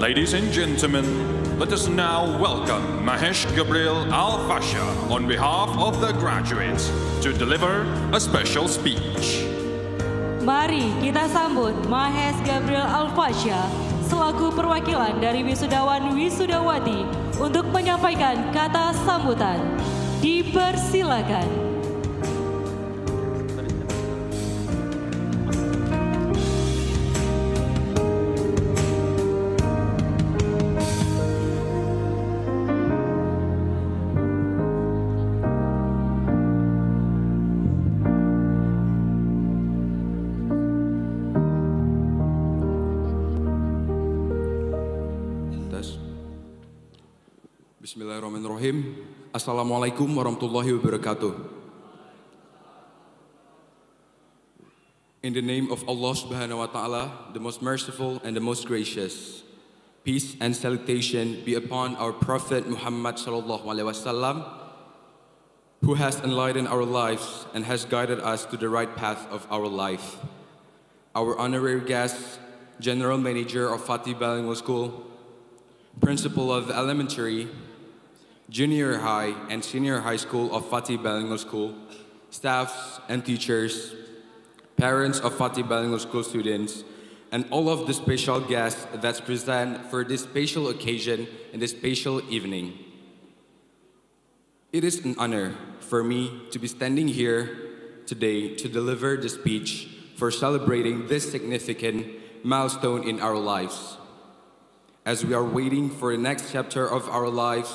Ladies and gentlemen, let us now welcome Mahesh Gabriel Al-Fasha on behalf of the graduates to deliver a special speech. Mari kita sambut Mahes Gabriel Alfasya selaku perwakilan dari wisudawan wisudawati untuk menyampaikan kata sambutan. Dipersilakan. Bismillahirrahmanirrahim. Assalamualaikum warahmatullahi wabarakatuh. In the name of Allah subhanahu wa ta'ala, the most merciful and the most gracious, peace and salutation be upon our Prophet Muhammad sallallahu alaihi wasallam, who has enlightened our lives and has guided us to the right path of our life. Our honorary guest, General Manager of Fatih Bilingual School, Principal of Elementary, junior high and senior high school of Fatih Bilingual School, staffs and teachers, parents of Fatih Bilingual School students, and all of the special guests that's present for this special occasion and this special evening. It is an honor for me to be standing here today to deliver the speech for celebrating this significant milestone in our lives. As we are waiting for the next chapter of our lives,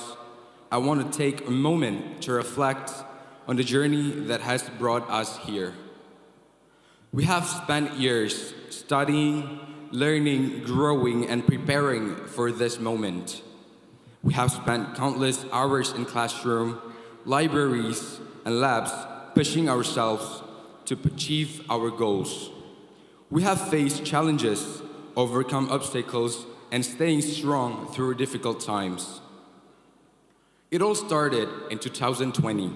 I want to take a moment to reflect on the journey that has brought us here. We have spent years studying, learning, growing, and preparing for this moment. We have spent countless hours in classroom, libraries, and labs pushing ourselves to achieve our goals. We have faced challenges, overcome obstacles, and staying strong through difficult times. It all started in 2020,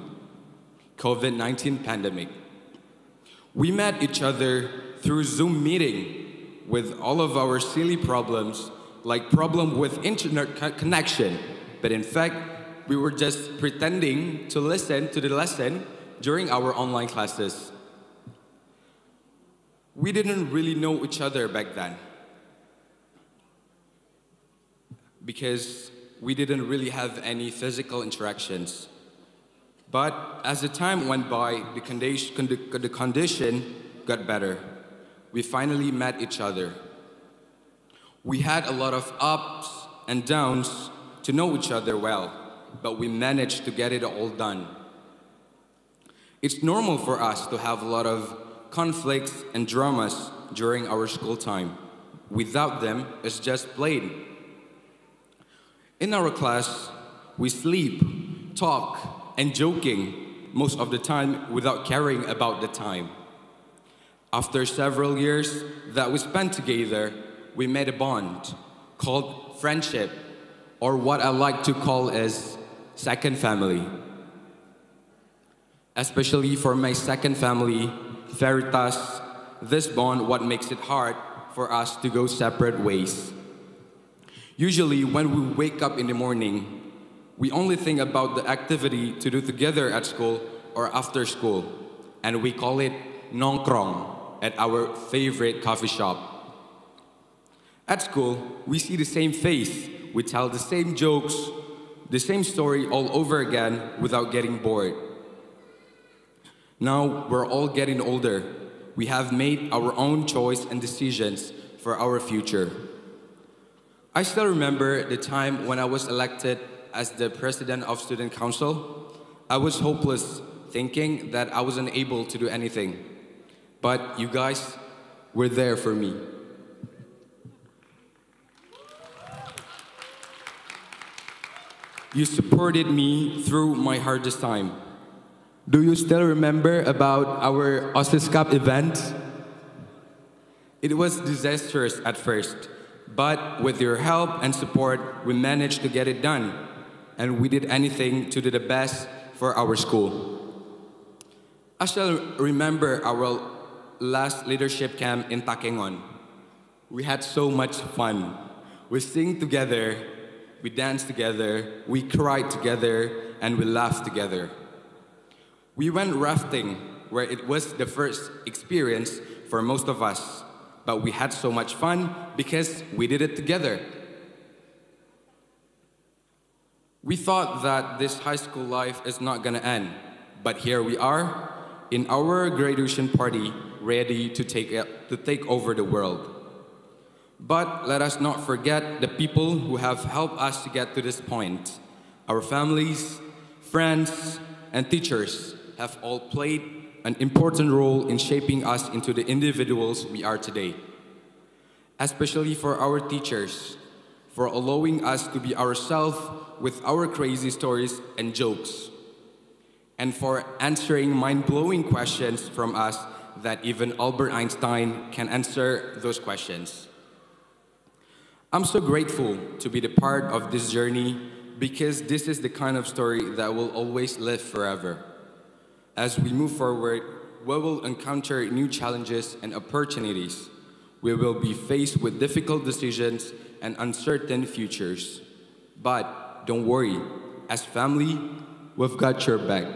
COVID-19 pandemic. We met each other through Zoom meeting with all of our silly problems, like problem with internet co- connection. But in fact, we were just pretending to listen to the lesson during our online classes. We didn't really know each other back then because we didn't really have any physical interactions. But as the time went by, the condition, the condition got better. We finally met each other. We had a lot of ups and downs to know each other well, but we managed to get it all done. It's normal for us to have a lot of conflicts and dramas during our school time. Without them, it's just plain in our class, we sleep, talk, and joking most of the time without caring about the time. After several years that we spent together, we made a bond called friendship, or what I like to call as second family. Especially for my second family, Veritas, this bond what makes it hard for us to go separate ways. Usually, when we wake up in the morning, we only think about the activity to do together at school or after school, and we call it nongkrong at our favorite coffee shop. At school, we see the same face, we tell the same jokes, the same story all over again without getting bored. Now we're all getting older. We have made our own choice and decisions for our future. I still remember the time when I was elected as the president of Student Council. I was hopeless, thinking that I wasn't able to do anything. But you guys were there for me. You supported me through my hardest time. Do you still remember about our OSIS Cup event? It was disastrous at first, but with your help and support, we managed to get it done. And we did anything to do the best for our school. I still remember our last leadership camp in Takengon. We had so much fun. We sing together, we dance together, we cry together, and we laugh together. We went rafting, where it was the first experience for most of us, but we had so much fun because we did it together. We thought that this high school life is not gonna end, but here we are in our graduation party, ready to take, to take over the world. But let us not forget the people who have helped us to get to this point. Our families, friends, and teachers have all played an important role in shaping us into the individuals we are today. Especially for our teachers, for allowing us to be ourselves with our crazy stories and jokes, and for answering mind blowing questions from us that even Albert Einstein can answer those questions. I'm so grateful to be the part of this journey because this is the kind of story that will always live forever. As we move forward, we will encounter new challenges and opportunities. We will be faced with difficult decisions and uncertain futures. But don't worry, as family, we've got your back.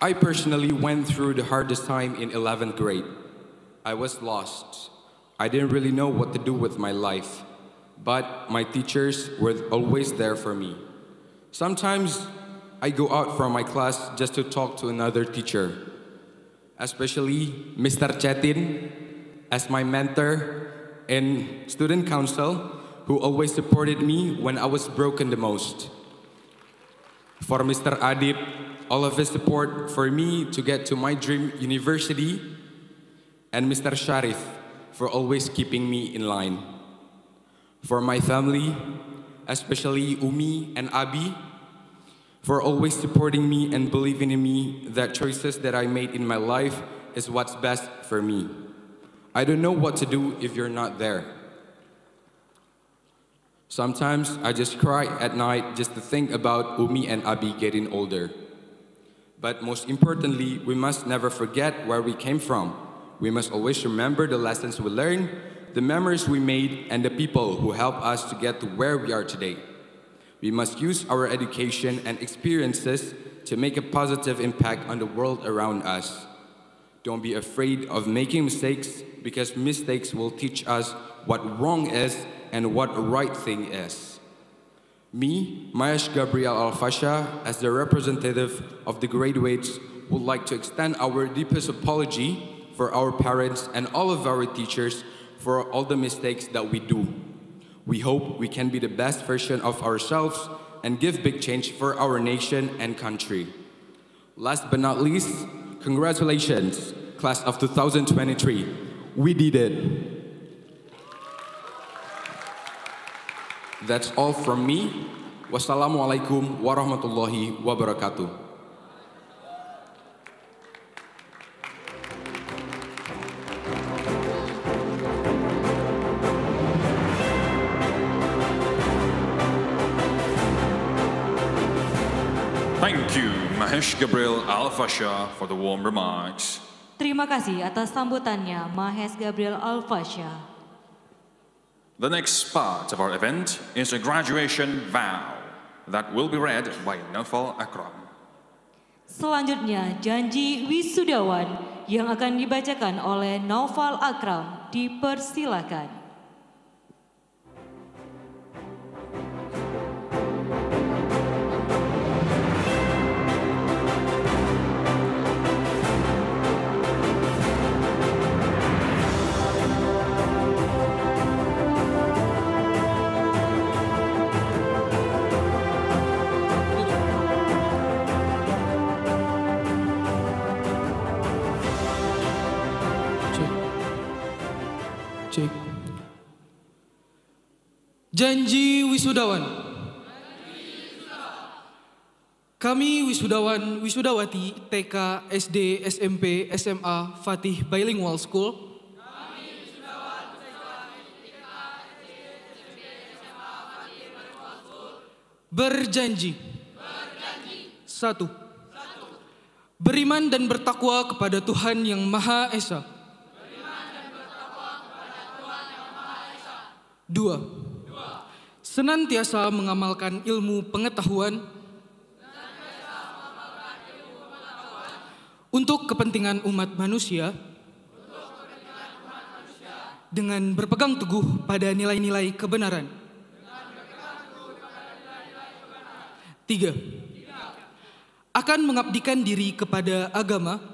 I personally went through the hardest time in 11th grade. I was lost. I didn't really know what to do with my life, but my teachers were always there for me. Sometimes I go out from my class just to talk to another teacher, especially Mr. Chetin as my mentor and student council who always supported me when I was broken the most. For Mr. Adib, all of his support for me to get to my dream university, and Mr. Sharif for always keeping me in line. For my family, especially Umi and Abi, for always supporting me and believing in me that choices that I made in my life is what's best for me. I don't know what to do if you're not there. Sometimes I just cry at night just to think about Umi and Abi getting older. But most importantly, we must never forget where we came from. We must always remember the lessons we learned, the memories we made, and the people who helped us to get to where we are today. We must use our education and experiences to make a positive impact on the world around us. Don't be afraid of making mistakes because mistakes will teach us what wrong is and what right thing is. Me, Mahesh Gabriel Alfasha, as the representative of the graduates, would like to extend our deepest apology for our parents and all of our teachers for all the mistakes that we do. We hope we can be the best version of ourselves and give big change for our nation and country. Last but not least, congratulations, class of 2023. We did it. That's all from me. Wassalamualaikum warahmatullahi wabarakatuh. Mahesh Gabriel Al for the warm remarks. Terima kasih atas sambutannya Mahes Gabriel Alfasha. The next part of our event is a graduation vow that will be read by Naufal Akram. Selanjutnya janji wisudawan yang akan dibacakan oleh Naufal Akram dipersilakan. Cek. Janji wisudawan. Kami wisudawan wisudawati TK, SD, SMP, SMA Fatih Bilingual School. Berjanji. Satu. Beriman dan bertakwa kepada Tuhan yang Maha Esa. Dua. Senantiasa mengamalkan ilmu pengetahuan untuk kepentingan umat manusia dengan berpegang teguh pada nilai-nilai kebenaran. Tiga. Akan mengabdikan diri kepada agama,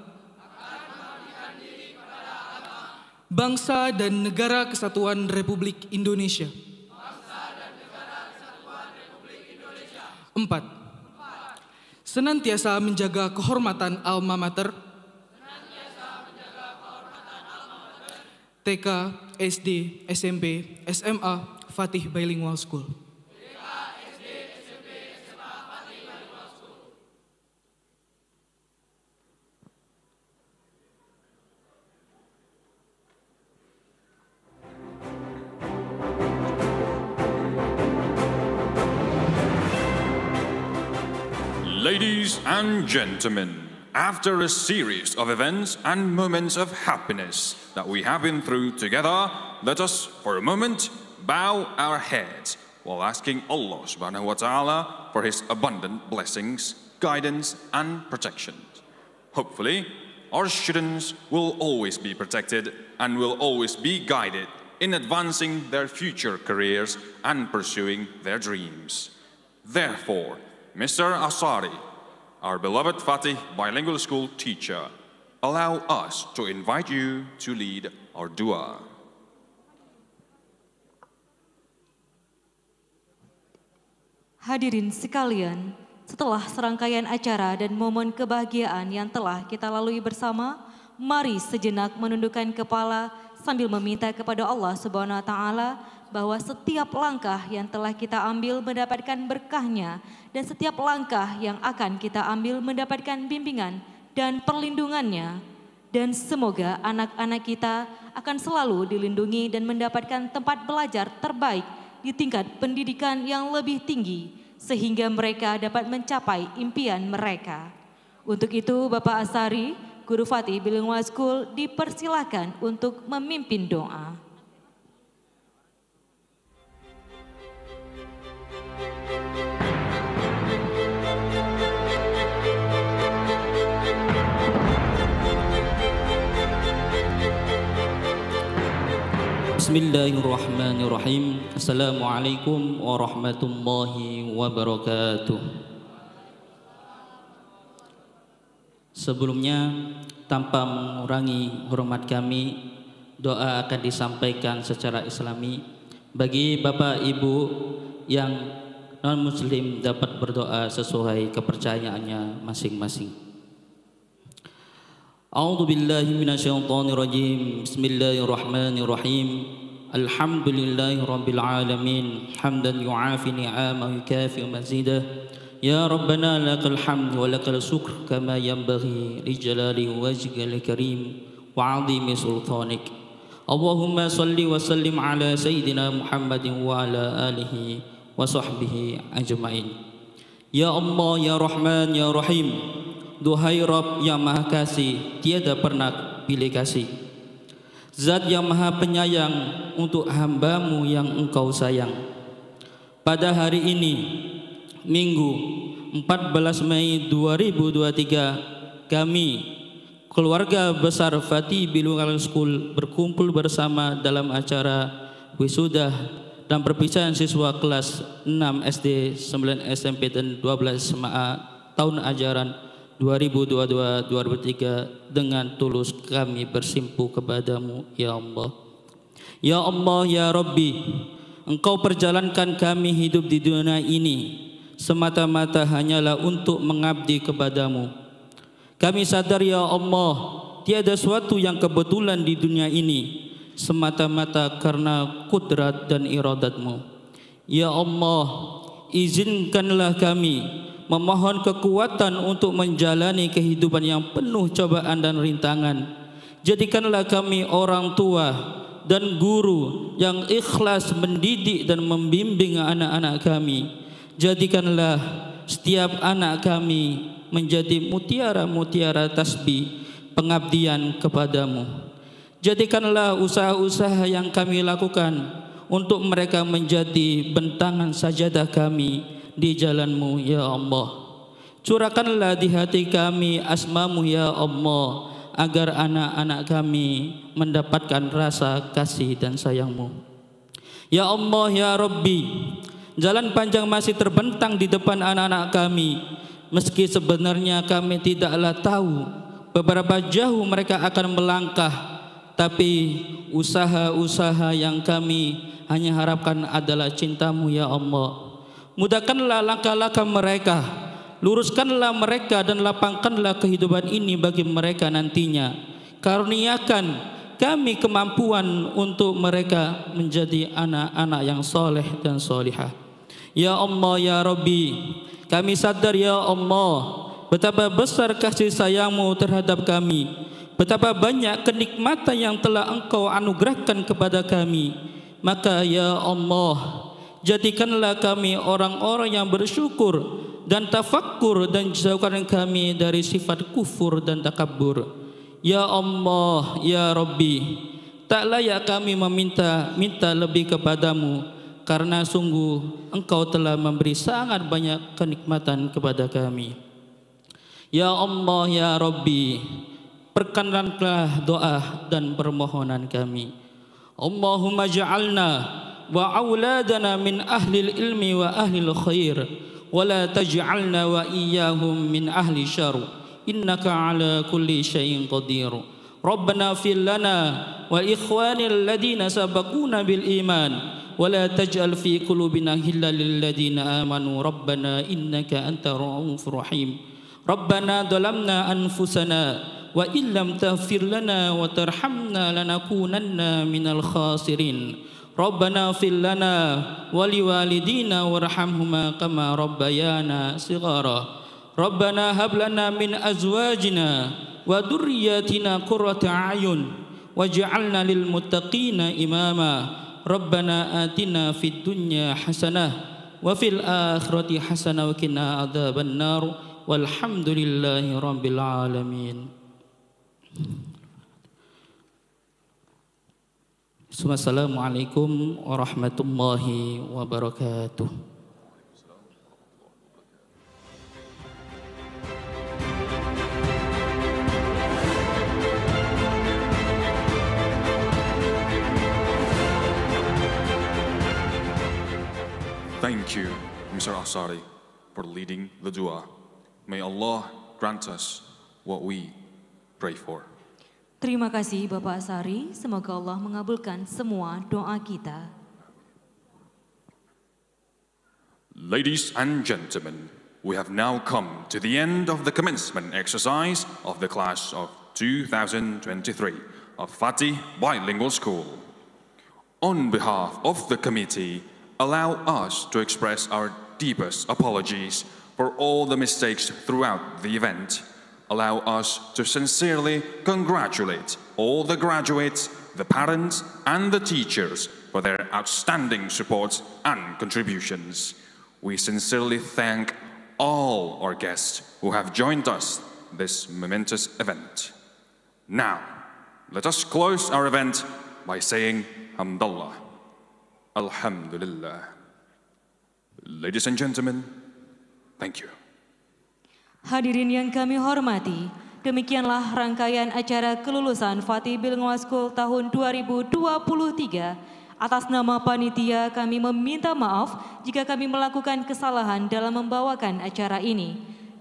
bangsa dan negara kesatuan Republik Indonesia. Empat. Senantiasa menjaga kehormatan alma mater. TK, SD, SMP, SMA, Fatih Bilingual School. And gentlemen, after a series of events and moments of happiness that we have been through together, let us for a moment bow our heads while asking Allah subhanahu wa ta'ala for his abundant blessings, guidance, and protection. Hopefully, our students will always be protected and will always be guided in advancing their future careers and pursuing their dreams. Therefore, Mr. Asari, our beloved Fatih Bilingual School teacher, allow us to invite you to lead our dua. Hadirin sekalian, setelah serangkaian acara dan momen kebahagiaan yang telah kita lalui bersama, mari sejenak menundukkan kepala sambil meminta kepada Allah Subhanahu wa taala bahwa setiap langkah yang telah kita ambil mendapatkan berkahnya dan setiap langkah yang akan kita ambil mendapatkan bimbingan dan perlindungannya dan semoga anak-anak kita akan selalu dilindungi dan mendapatkan tempat belajar terbaik di tingkat pendidikan yang lebih tinggi sehingga mereka dapat mencapai impian mereka. Untuk itu Bapak Asari, Guru Fatih Bilingual School dipersilakan untuk memimpin doa. Bismillahirrahmanirrahim Assalamualaikum warahmatullahi wabarakatuh Sebelumnya, tanpa mengurangi hormat kami, doa akan disampaikan secara islami. Bagi Bapak Ibu yang non-muslim dapat berdoa sesuai kepercayaannya masing-masing. A'udzu billahi minasyaitonir rajim. Bismillahirrahmanirrahim. Alhamdulillahi rabbil alamin. Hamdan yu'afi ni'amahu kafi mazidah. حمدا يعافي نعمه ويكافئ مزيده يا ربنا لك الحمد ولك الشكر كما ينبغي لجلال وجهك الكريم وعظيم سلطانك اللهم صل وسلم على سيدنا محمد وعلى آله وصحبه أجمعين يا الله يا رحمن يا رحيم Duhai Rob yang maha kasih Tiada pernah pilih kasih Zat yang maha penyayang Untuk hambamu yang engkau sayang Pada hari ini Minggu 14 Mei 2023 Kami Keluarga besar Fatih Bilingual School Berkumpul bersama dalam acara Wisuda dan perpisahan siswa kelas 6 SD, 9 SMP dan 12 SMA tahun ajaran 2022-2023 dengan tulus kami bersimpu kepadamu ya Allah. Ya Allah ya Rabbi Engkau perjalankan kami hidup di dunia ini semata-mata hanyalah untuk mengabdi kepadamu Kami sadar ya Allah tiada suatu yang kebetulan di dunia ini semata-mata karena kudrat dan iradatmu Ya Allah izinkanlah kami memohon kekuatan untuk menjalani kehidupan yang penuh cobaan dan rintangan. Jadikanlah kami orang tua dan guru yang ikhlas mendidik dan membimbing anak-anak kami. Jadikanlah setiap anak kami menjadi mutiara-mutiara tasbih pengabdian kepadamu. Jadikanlah usaha-usaha yang kami lakukan untuk mereka menjadi bentangan sajadah kami di jalanmu ya Allah. Curahkanlah di hati kami asmamu ya Allah agar anak-anak kami mendapatkan rasa kasih dan sayangmu. Ya Allah ya Rabbi, jalan panjang masih terbentang di depan anak-anak kami. Meski sebenarnya kami tidaklah tahu beberapa jauh mereka akan melangkah, tapi usaha-usaha yang kami hanya harapkan adalah cintamu ya Allah. Mudahkanlah langkah-langkah mereka, luruskanlah mereka dan lapangkanlah kehidupan ini bagi mereka nantinya. Karuniakan kami kemampuan untuk mereka menjadi anak-anak yang soleh dan solihah. Ya Allah, Ya Rabbi, kami sadar Ya Allah, betapa besar kasih sayangmu terhadap kami. Betapa banyak kenikmatan yang telah engkau anugerahkan kepada kami. Maka Ya Allah, jadikanlah kami orang-orang yang bersyukur dan tafakkur dan jauhkan kami dari sifat kufur dan takabur. Ya Allah, Ya Rabbi, tak layak kami meminta minta lebih kepadamu karena sungguh engkau telah memberi sangat banyak kenikmatan kepada kami. Ya Allah, Ya Rabbi, perkenankanlah doa dan permohonan kami. Allahumma ja'alna wa auladana min ahlil ilmi wa ahli khair wa la taj'alna wa iyyahum min ahli syarr innaka ala kulli syai'in qadir. Rabbana fil lana wa ikhwani ladina sabaquna bil iman ولا تجعل في قلوبنا غلا للذين آمنوا. ربنا إنك أنت رؤوف رحيم ربنا ظلمنا أنفسنا وإن لم تغفر لنا وترحمنا لنكونن من الخاسرين. ربنا اغفر لنا ولوالدينا وارحمهما كما ربيانا صغارا. ربنا هب لنا من أزواجنا وذرياتنا قرة أعين واجعلنا للمتقين إماما. ربنا آتنا في الدنيا حسنة وفي الآخرة حسنة وقنا عذاب النار والحمد لله رب العالمين Assalamualaikum warahmatullahi wabarakatuh. Thank you, Mr. Asari, for leading the dua. May Allah grant us what we pray for. Terima kasih Bapak Asari, semoga Allah mengabulkan semua doa kita. Ladies and gentlemen, we have now come to the end of the commencement exercise of the class of 2023 of Fatih Bilingual School. On behalf of the committee, allow us to express our deepest apologies for all the mistakes throughout the event. Allow us to sincerely congratulate all the graduates, the parents, and the teachers for their outstanding support and contributions. We sincerely thank all our guests who have joined us this momentous event. Now, let us close our event by saying Hamdallah. Alhamdulillah. Ladies and gentlemen, thank you. Hadirin yang kami hormati, demikianlah rangkaian acara kelulusan Fatih Bilingual School tahun 2023. Atas nama panitia kami meminta maaf jika kami melakukan kesalahan dalam membawakan acara ini.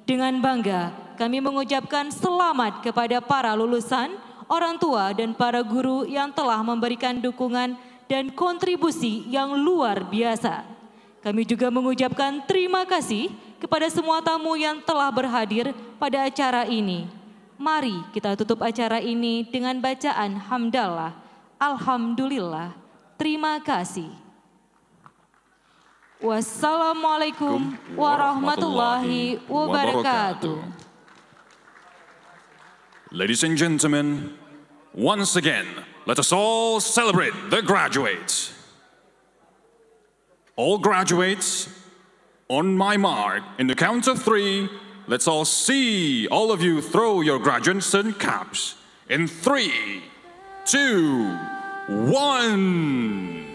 Dengan bangga, kami mengucapkan selamat kepada para lulusan, orang tua dan para guru yang telah memberikan dukungan dan kontribusi yang luar biasa. Kami juga mengucapkan terima kasih kepada semua tamu yang telah berhadir pada acara ini. Mari kita tutup acara ini dengan bacaan hamdalah. Alhamdulillah. Terima kasih. Wassalamualaikum warahmatullahi wabarakatuh. Ladies and gentlemen, once again, let us all celebrate the graduates. All graduates, on my mark, in the count of three, let's all see all of you throw your graduation caps. In three, two, one.